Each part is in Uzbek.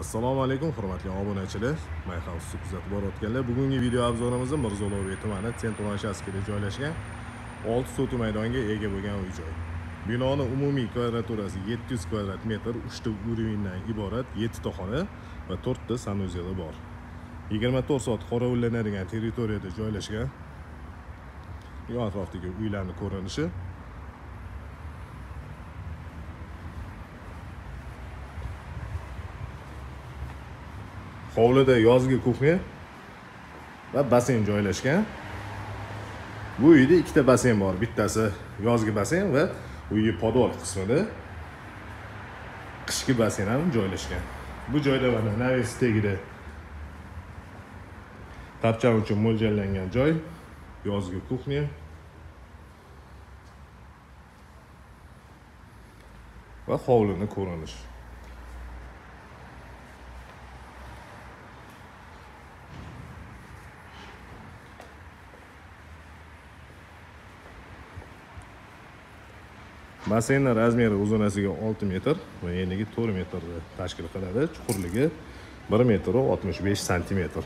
assalomu alaykum hurmatli obunachilar. Mayhouse kuzatib borayotganlar. Bugungi video obzorimizni mirzo ulug'bek tumani sentr uchastkada joylashgan 6 sotu maydonga ega bo'lgan uy joy. Binoni umumiy kvadraturasi 700 kvadrat metr 3 ta уровеньdan iborat 7 ta xona va 4 ta sanuzeli bor. 24 soat qorovullanadigan territoriyada joylashgan yon atrofdagi uylarni ko'rinishi hovlida yozgi kuxnya va basen joylashgan. Bu uyda ikkita basen bor bittasi yozgi basen va uyni podol qismida qishki basen ham joylashgan. Bu joyda mana naves tagida tapchan uchun mo'ljallangan joy yozgi kuxnya va hovlini ko'rinishi basseynni razmeri uzunasiga 6 metr va eniga 4 metrni tashkil qiladi. Chuqurligi 1 metr 65 santimetr.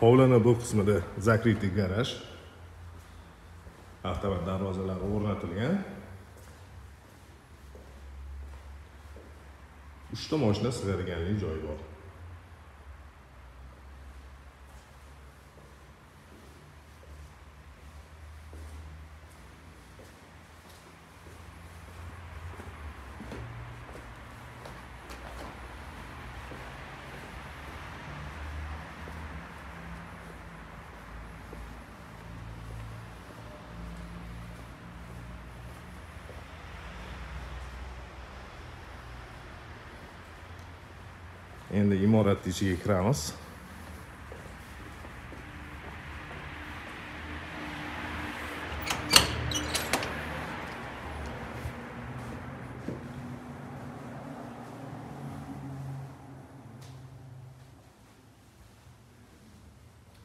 Hovlini bu qismida закрытый garaj avtomat darvozalari o'rnatilgan. Uchta moshina sig'adiganlik joyi bor. Endi imoratni ichiga kiramiz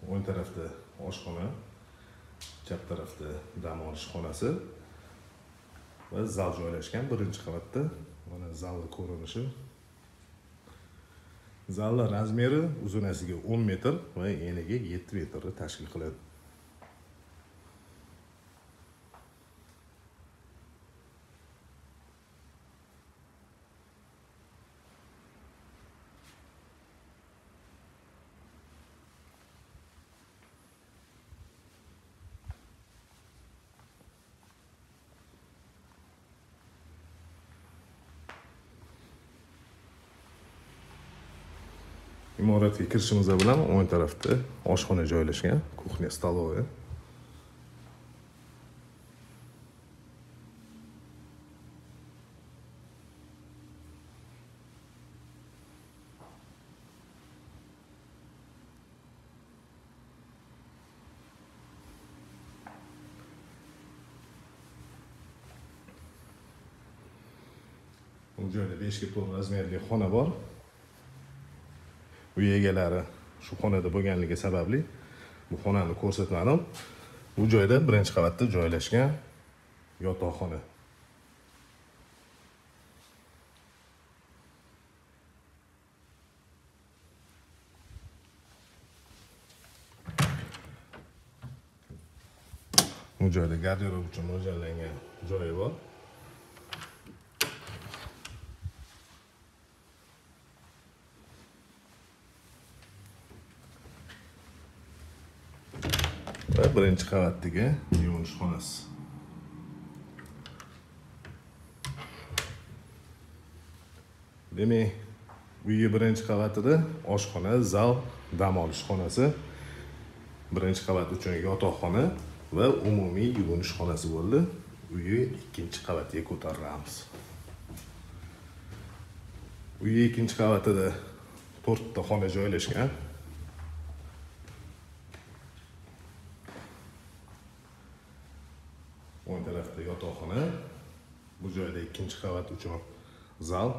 o'ng tarafda oshxona chap tarafda dam olish xonasi va zal joylashgan birinchi qavatda. Mana zalni ko'rinishi zallar razmeri uzunasiga 10 metr va eniga 7 metrni tashkil qiladi. Imoratga kirishimiz bilan o'ng tarafda oshxona joylashgan kuxnya столовая bu joyda beshga to'rt razmerli xona bor. Uy egalari shu xonada bo'lganligi sababli bu xonani ko'rsatmadim. Bu joyda birinchi qavatda joylashgan yotoqxona. Bu joyda garderob uchun mo'ljallangan joyi bor. Birinchi qavatdagi yuvinish xonasi demak uyni birinchi qavatida oshxona zal dam olish xonasi birinchi qavat uchun yotoqxona va umumiy yuvinish xonasi bo'ldi. Uyni ikkinchi qavatiga ko'tarilamiz. Uyni ikkinchi qavatida to'rtta xona joylashgan. O'ng tarafda yotoqxona. Bu joyda ikkinchi qavat uchun zal.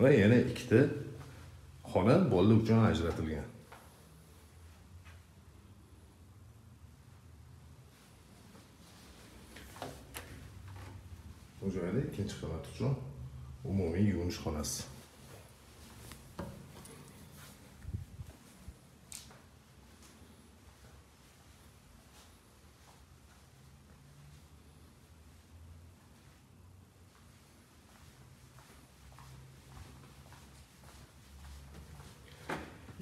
Va yana ikkita xona bolalar uchun ajratilgan. Bu joyda ikkinchi qavat uchun umumiy yuvinish xonasi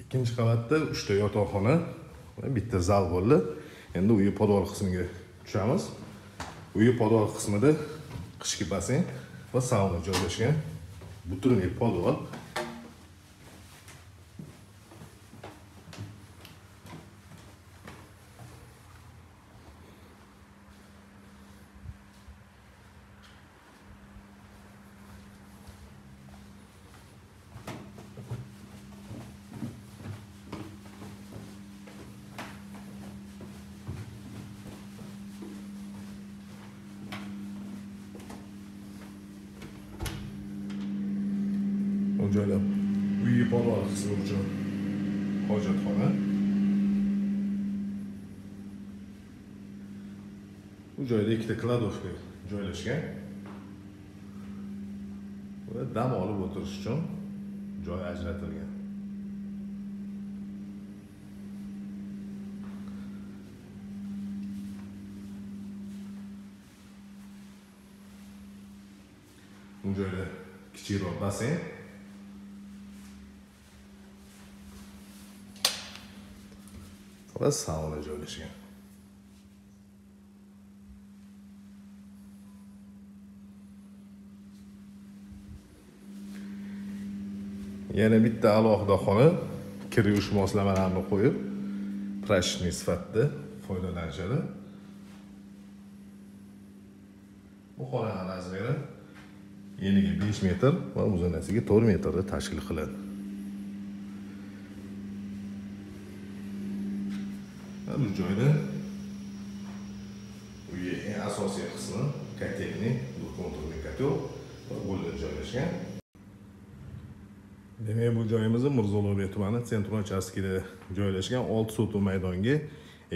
ikkinchi qavatda uchta yotoqxona va bitta zal bo'ldi endi uyi podvor qismiga tushamiz uyi podvor qismida qishki basseyn va sauna joylashgan butunlay podval bu joyda. Uyi podval qismi uchun hojatxona bu joyda ikkita kladovka joylashgan. Va dam olib o'tirish uchun joy ajratilgan. Bu joyda kichikroq basseyn va sauna joylashgan yana bitta alohida xona kir yuvish moslamalarini qo'yib prashniy sifatida foydalanishadi bu xonani razmeri eniga besh metr va uzunasiga to'rt metrni tashkil qiladi bu joyda uyi eng asosiy qismi kotelni bu konturli kotel va bo'lib joylashgan. Demak bu joyimiz mirzulug'bek tumani sentr uchastkida joylashgan olti sotuv maydonga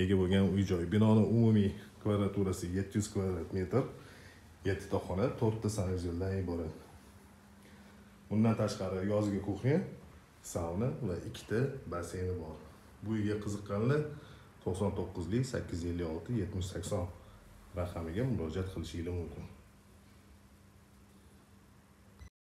ega bo'lgan uy joy. Binoni umumiy kvadraturasi yetti yuz kvadrat metr yettita xona to'rtta sanuzeldan iborat. Bundan tashqari yozgi kuxnya sauna va ikkita basseyni bor. Bu uyga qiziqqanlar to'qson to'qqizlik sakkiz yuz ellik olti yetmish sakson raqamiga murojaat qilishingiz mumkin.